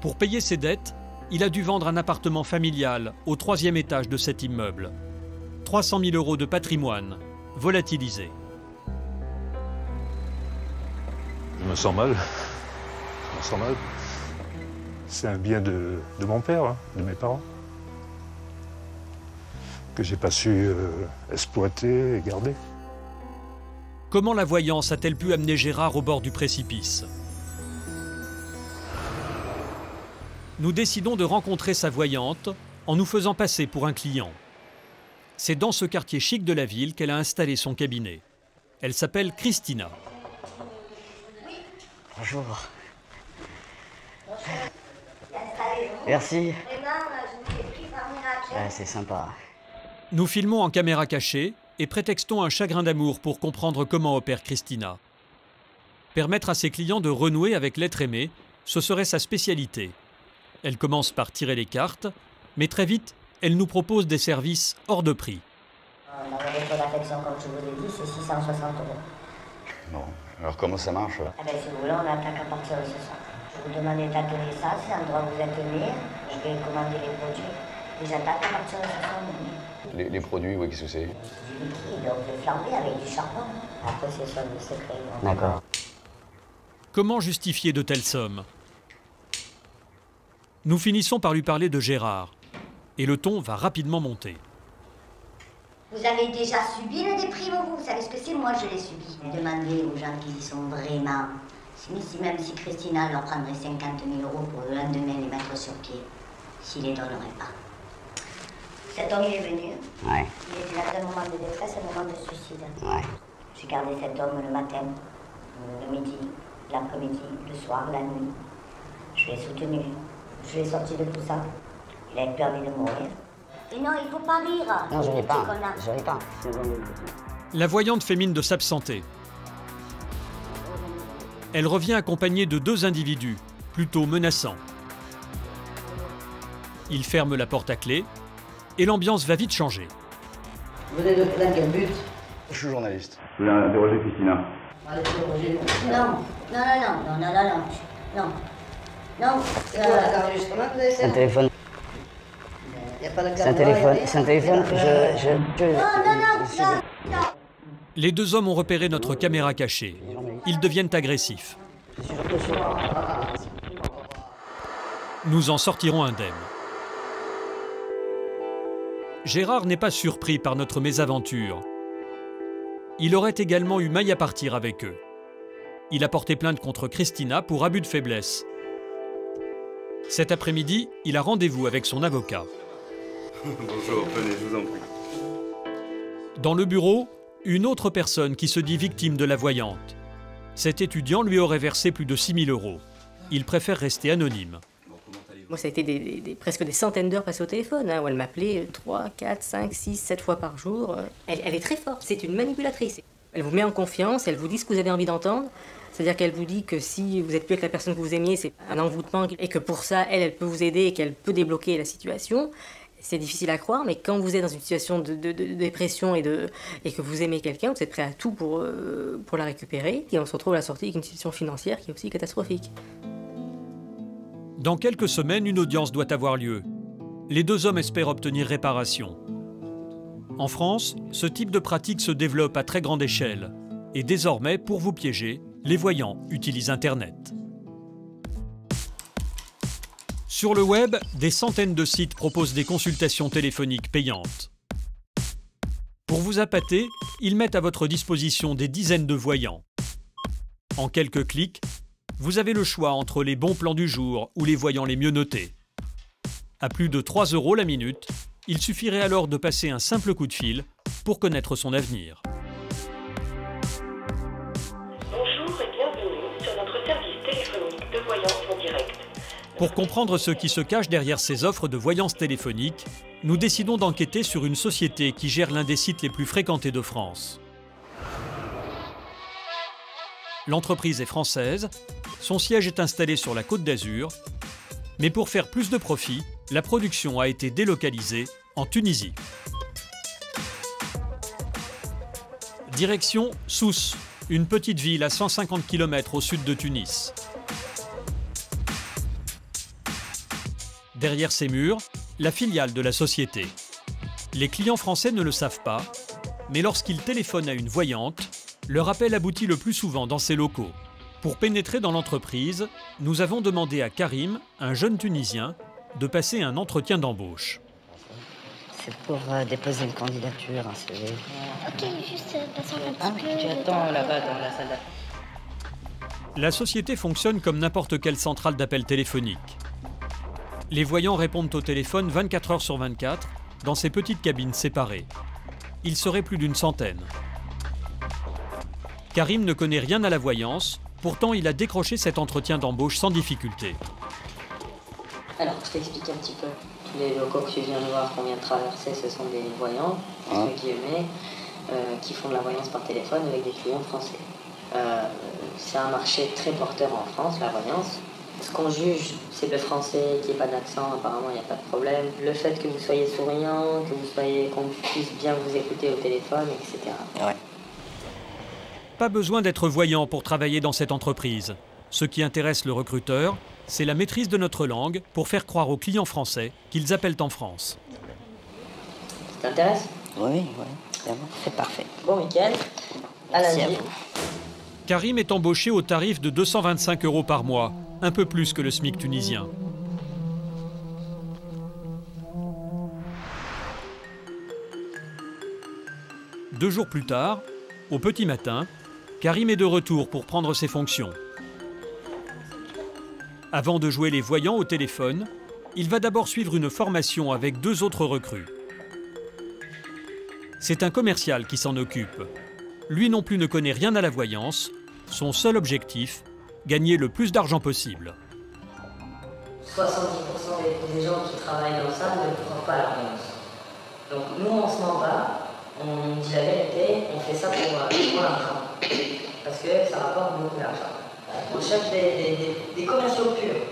Pour payer ses dettes, il a dû vendre un appartement familial au troisième étage de cet immeuble. 300 000 euros de patrimoine, volatilisé. Je me sens mal. Je me sens mal. C'est un bien de, mon père, hein, de mes parents, que j'ai pas su euh, exploiter et garder. Comment la voyance a-t-elle pu amener Gérard au bord du précipice? Nous décidons de rencontrer sa voyante en nous faisant passer pour un client. C'est dans ce quartier chic de la ville qu'elle a installé son cabinet. Elle s'appelle Christina. Bonjour. Merci. c'est sympa. Nous filmons en caméra cachée et prétextons un chagrin d'amour pour comprendre comment opère Christina. Permettre à ses clients de renouer avec l'être aimé, ce serait sa spécialité. Elle commence par tirer les cartes, mais très vite, elle nous propose des services hors de prix. La vérité d'affection, comme je vous l'ai dit, c'est 660 euros. Bon, alors comment ça marche ah ben, Si vous voulez, on attaque à partir de ce soir. Je vous demande d'atteler ça, c'est l'endroit où vous êtes venir. Je vais commander les produits. Et j'attaque à partir de. Les, les produits, oui, qu'est-ce que c'est Du liquide, donc le flambé avec du charbon. Après, c'est ça le secret. D'accord. Comment justifier de telles sommes? Nous finissons par lui parler de Gérard. Et le ton va rapidement monter. Vous avez déjà subi le déprime, vous? Vous savez ce que c'est? Moi, je l'ai subi. Demandez aux gens qui y sont vraiment. Si, même si Christina leur prendrait 50 000 euros pour le lendemain les mettre sur pied, s'il les donnerait pas. Cet homme, il est venu. Ouais. Il était là d'un moment de détresse, un moment de suicide. Ouais. J'ai gardé cet homme le matin, le midi, l'après-midi, le soir, la nuit. Je l'ai soutenu. Je l'ai sorti de tout ça. Il avait permis de mourir. Et non, il faut pas rire. Non, je n'ai pas. Je n'ai pas. La voyante fait mine de s'absenter. Elle revient accompagnée de deux individus, plutôt menaçants. Ils ferment la porte à clé et l'ambiance va vite changer. Vous êtes dans quel but Je suis journaliste. Je voulais interroger Christina. Non, non, non, non, non, non, non, non. Non. Non. C'est un téléphone. C'est un téléphone. C'est un téléphone. Je, je, je, non, non, non, Les deux hommes ont repéré notre caméra cachée. Ils deviennent agressifs. Nous en sortirons indemnes. Gérard n'est pas surpris par notre mésaventure. Il aurait également eu maille à partir avec eux. Il a porté plainte contre Christina pour abus de faiblesse. Cet après-midi, il a rendez-vous avec son avocat. Bonjour, venez, je vous en prie. Dans le bureau, une autre personne qui se dit victime de la voyante. Cet étudiant lui aurait versé plus de 6 000 euros. Il préfère rester anonyme. Moi, ça a été presque des centaines d'heures passées au téléphone, hein, où elle m'appelait 3, 4, 5, 6, 7 fois par jour. Elle, elle est très forte, c'est une manipulatrice. Elle vous met en confiance, elle vous dit ce que vous avez envie d'entendre. C'est-à-dire qu'elle vous dit que si vous êtes plus avec la personne que vous aimiez, c'est un envoûtement et que pour ça, elle, elle peut vous aider et qu'elle peut débloquer la situation. C'est difficile à croire, mais quand vous êtes dans une situation de, dépression et que vous aimez quelqu'un, vous êtes prêt à tout pour, euh, pour la récupérer, et on se retrouve à la sortie avec une situation financière qui est aussi catastrophique. Dans quelques semaines, une audience doit avoir lieu. Les deux hommes espèrent obtenir réparation. En France, ce type de pratique se développe à très grande échelle. Et désormais, pour vous piéger, les voyants utilisent Internet. Sur le web, des centaines de sites proposent des consultations téléphoniques payantes. Pour vous appâter, ils mettent à votre disposition des dizaines de voyants. En quelques clics, vous avez le choix entre les bons plans du jour ou les voyants les mieux notés. À plus de 3 euros la minute, il suffirait alors de passer un simple coup de fil pour connaître son avenir. Pour comprendre ce qui se cache derrière ces offres de voyance téléphonique, nous décidons d'enquêter sur une société qui gère l'un des sites les plus fréquentés de France. L'entreprise est française, son siège est installé sur la côte d'Azur, mais pour faire plus de profit, la production a été délocalisée en Tunisie. Direction Sousse, une petite ville à 150 km au sud de Tunis. Derrière ces murs, la filiale de la société. Les clients français ne le savent pas, mais lorsqu'ils téléphonent à une voyante, leur appel aboutit le plus souvent dans ces locaux. Pour pénétrer dans l'entreprise, nous avons demandé à Karim, un jeune Tunisien, de passer un entretien d'embauche. C'est pour euh, déposer une candidature, un CV. Ok, juste euh, passer un Ah, petit peu. tu attends là-bas dans la salle. La société fonctionne comme n'importe quelle centrale d'appel téléphonique. Les voyants répondent au téléphone 24 heures sur 24 dans ces petites cabines séparées. Il serait plus d'une centaine. Karim ne connaît rien à la voyance, pourtant il a décroché cet entretien d'embauche sans difficulté. Alors, je t'explique un petit peu. Les locaux que tu viens de voir qu'on vient de traverser, ce sont des voyants, entre guillemets, euh, qui font de la voyance par téléphone avec des clients français. Euh, c'est un marché très porteur en France, la voyance. Ce qu'on juge, c'est le français qui n'ait pas d'accent, apparemment il n'y a pas de problème. Le fait que vous soyez souriant, que vous soyez, qu'on puisse bien vous écouter au téléphone, etc. Pas besoin d'être voyant pour travailler dans cette entreprise. Ce qui intéresse le recruteur, c'est la maîtrise de notre langue pour faire croire aux clients français qu'ils appellent en France. Ça t'intéresse? Oui, oui, c'est parfait. Bon week-end. À lundi. à vous. Karim est embauché au tarif de 225 euros par mois, un peu plus que le SMIC tunisien. Deux jours plus tard, au petit matin, Karim est de retour pour prendre ses fonctions. Avant de jouer les voyants au téléphone, il va d'abord suivre une formation avec deux autres recrues. C'est un commercial qui s'en occupe. Lui non plus ne connaît rien à la voyance. Son seul objectif, gagner le plus d'argent possible. 70% des, gens qui travaillent dans ça ne croient pas à la voyance. Donc nous, on se ment pas, on dit la vérité, on fait ça pour, euh, pour l'argent. Parce que ça rapporte beaucoup d'argent. On cherche des, commerciaux purs.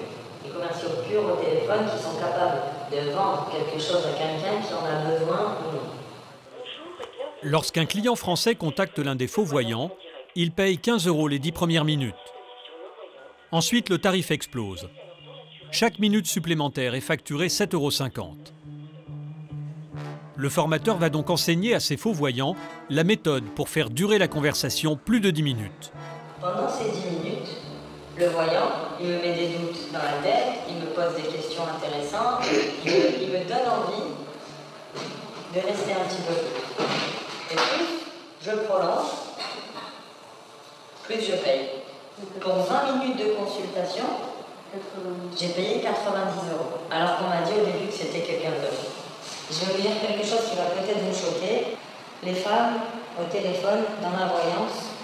Des commerciaux purs au téléphone qui sont capables de vendre quelque chose à quelqu'un qui en a besoin ou non. Lorsqu'un client français contacte l'un des faux voyants, il paye 15 euros les 10 premières minutes. Ensuite, le tarif explose. Chaque minute supplémentaire est facturée 7,50 euros. Le formateur va donc enseigner à ses faux voyants la méthode pour faire durer la conversation plus de 10 minutes. Pendant ces 10 minutes, le voyant, il me met des doutes dans la tête, il me pose des questions intéressantes, il me, donne envie de rester un petit peu. Et plus je prolonge, plus je paye. Pour 20 minutes de consultation, j'ai payé 90 euros, alors qu'on m'a dit au début que c'était quelqu'un d'autre. Je vais vous dire quelque chose qui va peut-être vous choquer. Les femmes, au téléphone, dans la voyance,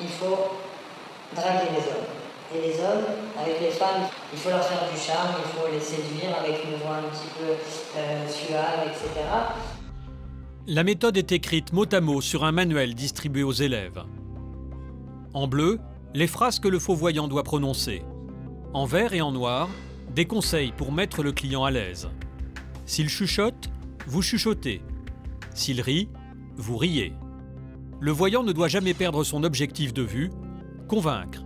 il faut draguer les hommes. Et les hommes, avec les femmes, il faut leur faire du charme, il faut les séduire avec une voix un petit peu euh, suave, etc. La méthode est écrite mot à mot sur un manuel distribué aux élèves. En bleu, les phrases que le faux voyant doit prononcer. En vert et en noir, des conseils pour mettre le client à l'aise. S'il chuchote, vous chuchotez. S'il rit, vous riez. Le voyant ne doit jamais perdre son objectif de vue, convaincre.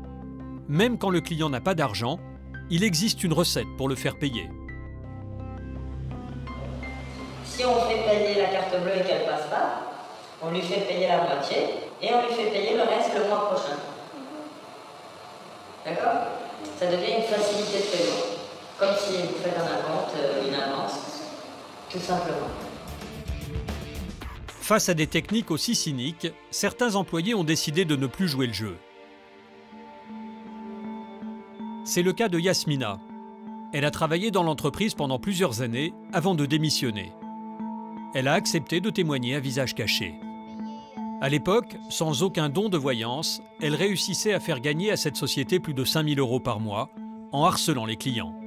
Même quand le client n'a pas d'argent, il existe une recette pour le faire payer. Si on fait payer la carte bleue et qu'elle passe pas, on lui fait payer la moitié et on lui fait payer le reste le mois prochain. D'accord? Ça devient une facilité de paiement. Comme si vous faites un acompte, euh, une avance, Face à des techniques aussi cyniques, certains employés ont décidé de ne plus jouer le jeu. C'est le cas de Yasmina. Elle a travaillé dans l'entreprise pendant plusieurs années avant de démissionner. Elle a accepté de témoigner à visage caché. À l'époque, sans aucun don de voyance, elle réussissait à faire gagner à cette société plus de 5000 euros par mois en harcelant les clients.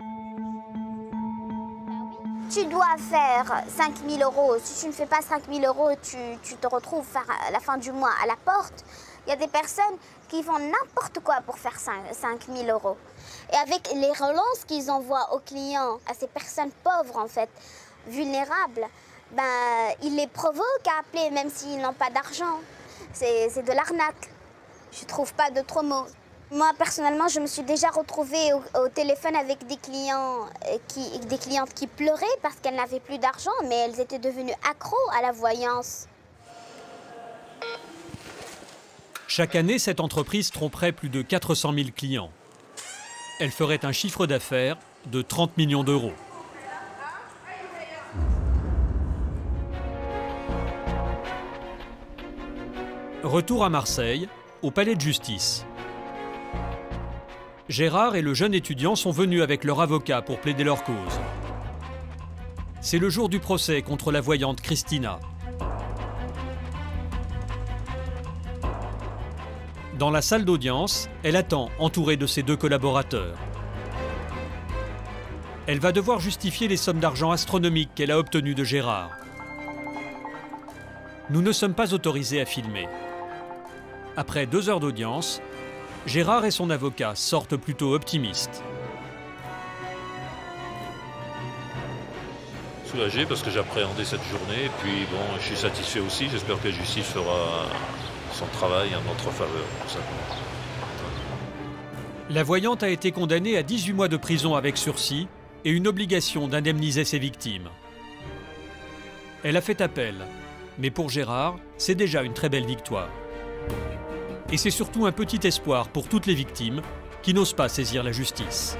Tu dois faire 5 000 euros. Si tu ne fais pas 5 000 euros, tu, te retrouves à la fin du mois à la porte. Il y a des personnes qui font n'importe quoi pour faire 5 000 euros. Et avec les relances qu'ils envoient aux clients, à ces personnes pauvres en fait, vulnérables, ben, ils les provoquent à appeler même s'ils n'ont pas d'argent. C'est de l'arnaque. Je trouve pas d'autres mots. Moi, personnellement, je me suis déjà retrouvée au, téléphone avec des, clients euh, qui, des clientes qui pleuraient parce qu'elles n'avaient plus d'argent, mais elles étaient devenues accros à la voyance. Chaque année, cette entreprise tromperait plus de 400 000 clients. Elle ferait un chiffre d'affaires de 30 millions d'euros. Retour à Marseille, au palais de justice. Gérard et le jeune étudiant sont venus avec leur avocat pour plaider leur cause. C'est le jour du procès contre la voyante Christina. Dans la salle d'audience, elle attend, entourée de ses deux collaborateurs. Elle va devoir justifier les sommes d'argent astronomiques qu'elle a obtenues de Gérard. Nous ne sommes pas autorisés à filmer. Après deux heures d'audience, Gérard et son avocat sortent plutôt optimistes. Soulagé parce que j'appréhendais cette journée, et puis bon, je suis satisfait aussi. J'espère que la justice fera son travail en notre faveur. La voyante a été condamnée à 18 mois de prison avec sursis et une obligation d'indemniser ses victimes. Elle a fait appel, mais pour Gérard, c'est déjà une très belle victoire. Et c'est surtout un petit espoir pour toutes les victimes qui n'osent pas saisir la justice.